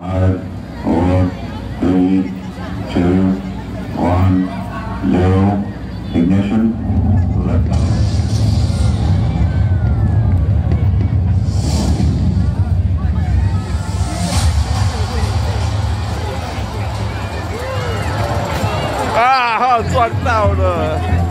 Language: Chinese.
Five, four, three, two, one, zero. Ignition. Lift off. 啊，撞到了！